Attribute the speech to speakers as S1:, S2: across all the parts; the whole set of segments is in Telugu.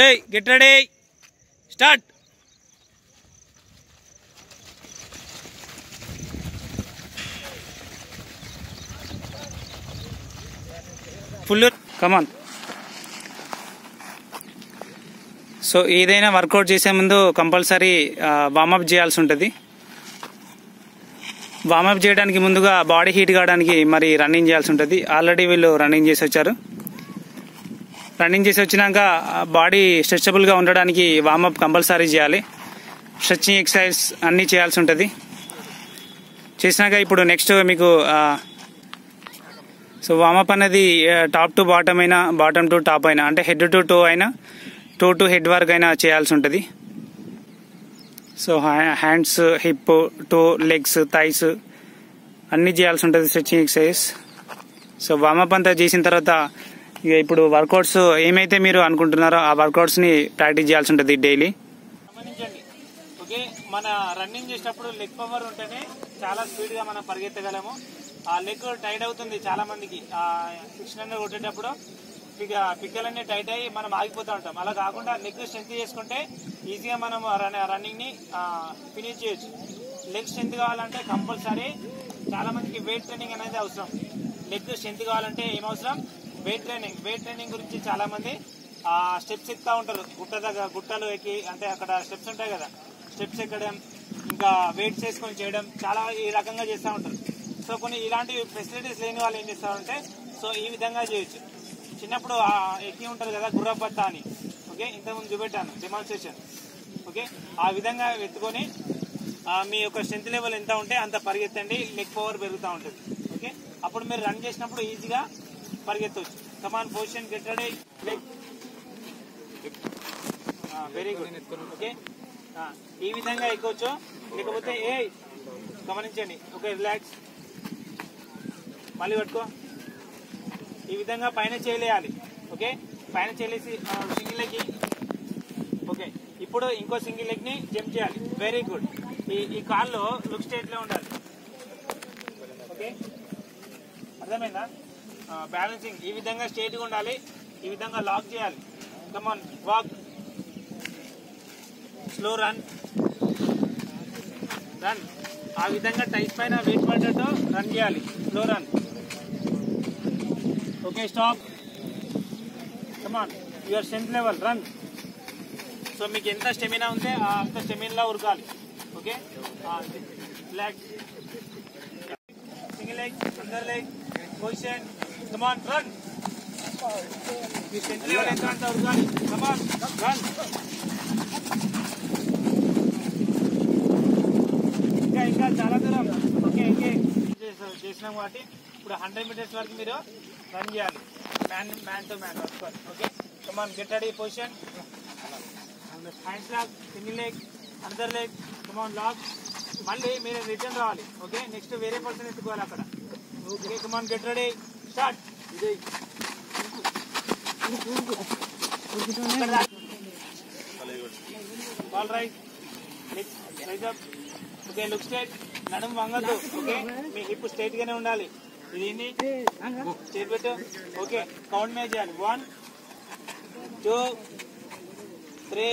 S1: ఏయ్ get ready start full come on so ఏదైనా వర్కౌట్ చేసే ముందు కంపల్సరీ వామప్ చేయాల్సి ఉంటుంది. వామప్ చేయడానికి ముందుగా బాడీ హీట్ కావడానికి మరి రన్నింగ్ చేయాల్సి ఉంటుంది. ఆల్రెడీ వీళ్ళు రన్నింగ్ చేసి వచ్చారు. రన్నింగ్ చేసి వచ్చినాక బాడీ స్ట్రెచబుల్గా ఉండడానికి వార్మప్ కంపల్సరీ చేయాలి. స్ట్రెచ్చింగ్ ఎక్సర్సైజ్ అన్నీ చేయాల్సి ఉంటుంది. చేసినాక ఇప్పుడు నెక్స్ట్ మీకు సో వామప్ అనేది టాప్ టు బాటమ్ అయినా బాటమ్ టు టాప్ అయినా అంటే హెడ్ టు టో అయినా టో టు హెడ్ వరకు అయినా చేయాల్సి ఉంటుంది. So hands hip toe legs thighs అన్నీ చేయాల్సి ఉంటుంది స్ట్రెచ్చింగ్ ఎక్సర్సైజ్. సో వామప్ అంతా చేసిన తర్వాత ఇక ఇప్పుడు వర్కౌట్స్ ఏమైతే మీరు అనుకుంటున్నారో ఆ వర్కౌట్స్ని ప్రాక్టీస్ చేయాల్సి ఉంటుంది డైలీ.
S2: ఓకే మన రన్నింగ్ చేసేటప్పుడు లెగ్ పవర్ ఉంటేనే చాలా స్పీడ్గా మనం పరిగెత్తగలము. ఆ లెగ్ టైట్ అవుతుంది చాలా మందికి. ఆ సిక్స్ హండ్రెడ్ కొట్టేటప్పుడు పిక పిక్కలన్నీ టైట్ అయ్యి మనం ఆగిపోతూ ఉంటాం. అలా కాకుండా లెగ్ స్ట్రెంత్ చేసుకుంటే ఈజీగా మనం రన్నింగ్ని ఫినిష్ చేయొచ్చు. లెగ్ స్ట్రెంత్ కావాలంటే కంపల్సరీ చాలా మందికి వెయిట్ ట్రైనింగ్ అనేది అవసరం. లెగ్ స్ట్రెంత్ కావాలంటే ఏం అవసరం? వెయిట్ ట్రైనింగ్ వెయిట్ ట్రైనింగ్ గురించి చాలా మంది స్టెప్స్ ఎక్కుతా ఉంటారు. గుట్ట దగ్గర గుట్టలు ఎక్కి అంటే అక్కడ స్టెప్స్ ఉంటాయి కదా. స్టెప్స్ ఎక్కడం ఇంకా వెయిట్ చేసుకొని చేయడం చాలా ఈ రకంగా చేస్తూ ఉంటారు. సో కొన్ని ఇలాంటి ఫెసిలిటీస్ లేని వాళ్ళు ఏం చేస్తారంటే సో ఈ విధంగా చేయొచ్చు. చిన్నప్పుడు ఎక్కి ఉంటారు కదా గుర్రపట్ట అని. ఓకే? ఇంతకుముందు చూపెట్టాను డెమాన్స్ట్రేషన్ ఓకే? ఆ విధంగా ఎత్తుకొని మీ యొక్క స్ట్రెంత్ లెవెల్ ఎంత ఉంటే అంత పరిగెత్తండి లెగ్ పవర్ పెరుగుతూ ఉంటుంది. ఓకే? అప్పుడు మీరు రన్ చేసినప్పుడు ఈజీగా పరిగెత్తవచ్చు. Come on position get ready leg very good okay ఈ విధంగా ఎక్కవచ్చు లేకపోతే ఏ గమనించండి. ఓకే రిలాక్స్ మళ్ళీ పట్టుకో. ఈ విధంగా పైన చేయలేయాలి ఓకే పైన చేయలేసి సింగిల్ లెగ్ ఓకే ఇప్పుడు ఇంకో సింగిల్ లెగ్ని జంప్ చేయాలి. వెరీ గుడ్ ఈ ఈ కాల్లో లుక్ స్టేట్లో ఉండాలి. ఓకే అర్థమైందా? బ్యాలెన్సింగ్ ఈ విధంగా స్టేట్గా ఉండాలి. ఈ విధంగా లాక్ చేయాలి. Come on walk slow run run ఆ విధంగా టైస్ పైన వెయిట్ పడ్డట్టు రన్ చేయాలి. Slow run okay stop come on your strength level run so మీకు ఎంత స్టెమినా ఉంటే ఆ అంత stamina ఉరకాలి. Okay leg single leg under leg position come on run me strength level ఎంత అంత ఉరకాలి కమాన్ రన్ ఇంకా ఇంకా చాలా దూరం. ఓకే ఓకే చేసా- చేసినాం కాబట్టి ఇప్పుడు హండ్రెడ్ మీటర్స్ వరకు మీరు రన్ చేయాలి. Man man to man okay come on get ready position hands lock single leg అందర్ లెగ్ కమాన్ లాక్ మళ్ళీ మీరు రిటర్న్ రావాలి. ఓకే నెక్స్ట్ వేరే పర్సన్ ఎత్తుకోవాలి అక్కడ. Okay come on get ready all right right okay look straight నడుము వంగద్దు ఓకే మీ హిప్ స్ట్రైట్ గానే ఉండాలి. ఇది ఏంటి పెట్టు ఓకే కౌంట్ మే చేయాలి one two three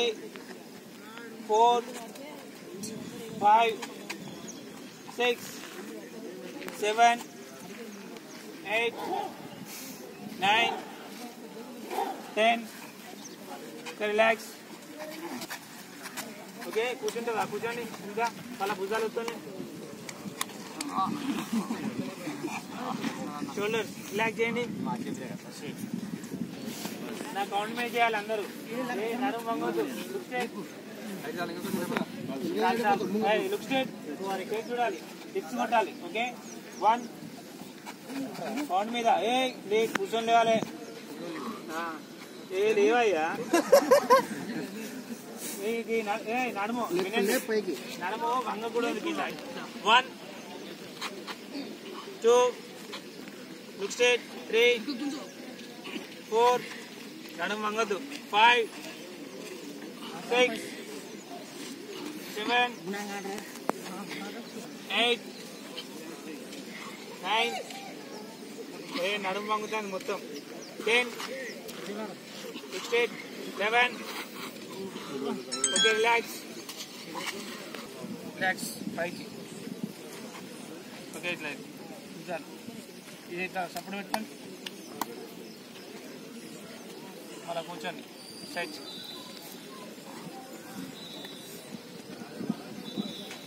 S2: four five six seven eight nine ten relax okay కూర్చుంటుందా కూర్చోండి. ఇంకా వాళ్ళ భుజాలు వస్తాయి షోల్డర్ రిలాక్స్ చేయండి. నా కౌంట్ మీద చేయాలి అందరూ. నడుము వంగొద్దు. లుక్ స్ట్రైట్ చూడాలి. టిప్స్ కొట్టాలి. ఓకే వన్ కౌంట్ మీద ఏ లే కూర్చొని లేవాలి ఆ, ఏ లేవయ్యా ఏ, ఇది న- ఏ, నడుము వినండి. నడుము వంగకూడదు కింద one two look straight three four నడుము వంగద్దు five six seven eight nine ఏ నడుము వంగుతుంది మొత్తం. Ten look straight eleven. Okay relax. Relax పైకి. ఓకే ఇట్లా చాలు ఇది ఇట్లా సపోర్ట్ పెట్టుకోండి అలా కూర్చోండి. సైడ్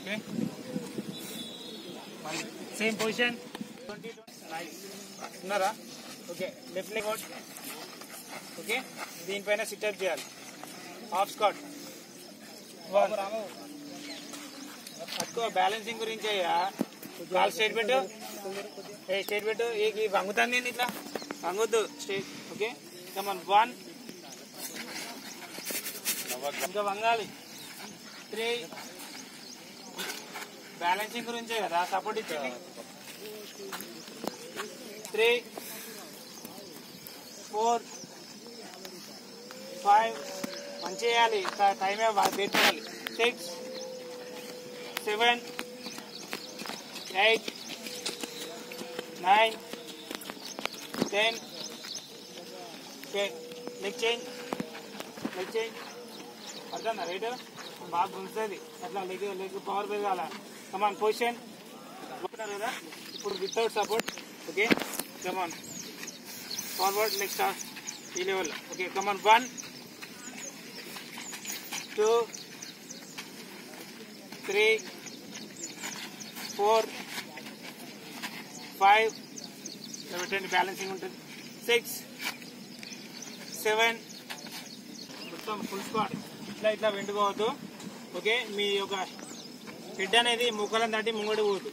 S2: ఓకే మళ్ళీ. సేమ్ పొజిషన్ ట్వంటీ నైస్ ఉన్నారా okay left leg out okay దీనిపైన సిట్అప్ చేయాలి. హాఫ్ స్కాట్ తక్కువ బ్యాలెన్సింగ్ గురించి అయ్యా. కాల్ స్ట్రైట్ పెట్టు ఏ స్ట్రైట్ పెట్టు ఈ ఈ వంగుతుంది ఇట్లా? వంగొద్దు. Straight okay come on one ఇంకా వంగాలి. త్రీ బ్యాలెన్సింగ్ గురించే కదా సపోర్ట్ ఇచ్చింది. త్రీ ఫోర్ ఫైవ్ మంచి చేయాలి టైం పెట్టాలి six seven eight nine ten okay leg change leg change అర్థందా right బాగా గుంజుతుంది. అట్లా లెగ్ లెగ్ పవర్ పెరగాల. కమాన్ పొజిషన్ కదా? ఇప్పుడు without support okay come on forward next ఈ level okay come on one two three four five పెట్టండి బ్యాలెన్సింగ్ ఉంటుంది. సిక్స్ సెవెన్ మొత్తం ఫుల్ స్క్వాడ్ ఇట్లా ఇట్లా వెండుకోవద్దు ఓకే మీ యొక్క హెడ్ అనేది ముక్కలను దాటి ముంగడి పోదు.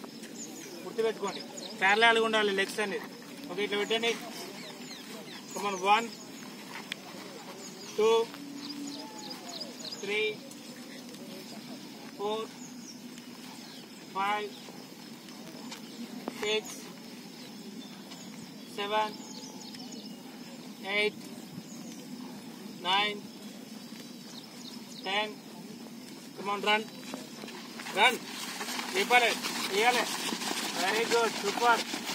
S2: గుర్తుపెట్టుకోండి. ప్యారలాల్గా ఉండాలి లెగ్స్ అనేది. Okay, let me turn it. Come on, one, two, three, four, five, six, seven, eight, nine, ten. Come on, run, run. Keep it, very good, super.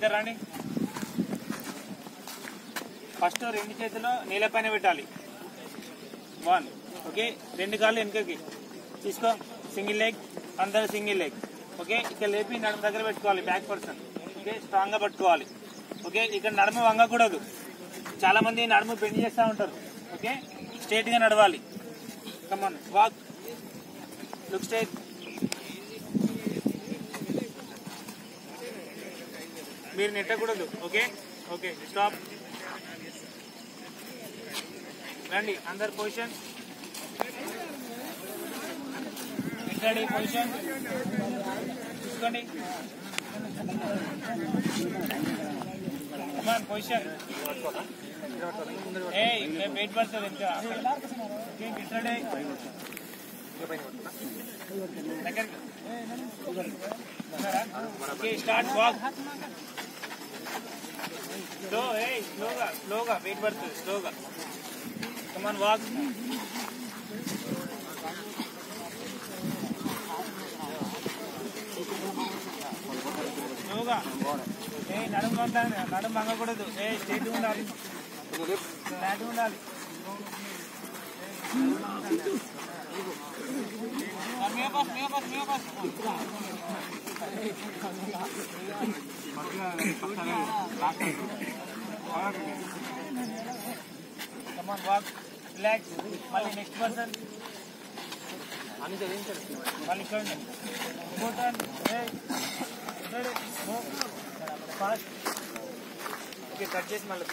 S2: ఇద్దరు రండి. ఫస్ట్ రెండు చేతులు నీళ్ళ పైన పెట్టాలి. వన్ ఓకే రెండు కాళ్ళు వెనుకకి. తీసుకో. సింగిల్ లెగ్ అందరు సింగిల్ లెగ్ ఓకే ఇక్కడ లేపి నడుము దగ్గర పెట్టుకోవాలి బ్యాక్ పర్సన్ ఓకే స్ట్రాంగ్గా పట్టుకోవాలి. ఓకే ఇక్కడ నడుము వంగకూడదు. చాలా మంది నడుము బెండ్ చేస్తూ ఉంటారు. ఓకే స్ట్రేట్గా నడవాలి. కమన్ వాక్ లుక్ స్ట్రేట్ మీరు నెట్టకూడదు ఓకే? Okay stop. రండి అందరు పొజిషన్ రెడీ పొజిషన్ చూసుకోండి. కమాన్ పొజిషన్ ఏ వెయిట్ పడుతుంది ఇంకా. ఓకే రెడీ దగ్గరికి ఓకే స్టార్ట్ వాక్ స్లో ఏ స్లోగా స్లోగా వెయిట్ పడుతుంది స్లోగా కమాన్ వాక్ స్లోగా ఏ నడుము కొంటాను నడుము వంగకూడదు ఏ స్ట్రేట్ ఉండాలి స్ట్రేట్ ఉండాలి Come on, walk. Relax. Mali, next person. Ani, the ring. Mali, turn. Go turn. Hey. Turn it. Go. Fast. Okay, touch it, Mali.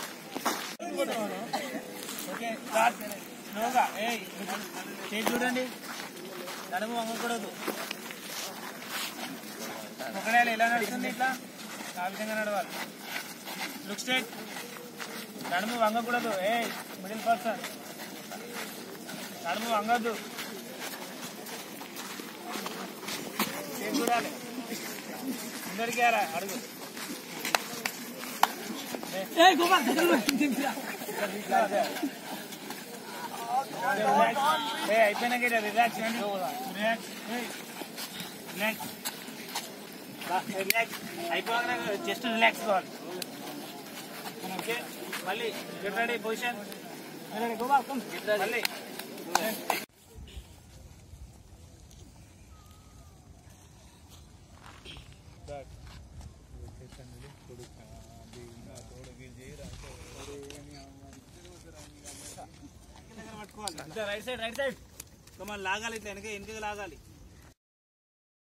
S2: Okay, start. ఏ చూడండి. నడుము వంగకూడదు. ఒకడేళ ఎలా నడుస్తుంది ఇట్లా ఆ విధంగా నడవాలి. లుక్ స్టేట్ నడుము వంగకూడదు. ఏ మిడిల్ పర్సన్ నడుము వంగద్దు. చూడాలి. అందరికీ అలా అడుగు. ఏ అయిపోయినాక రిలాక్స్ రిలాక్స్ రిలాక్స్ రిలాక్స్ అయిపోగానే జస్ట్ రిలాక్స్ కావాలి ఓకే మళ్ళీ గెట్ రెడీ పొజిషన్ మళ్ళీ రైట్ సైడ్ రైట్ సైడ్. మనం లాగాలి ఇట్లా వెనక వెనక లాగాలి.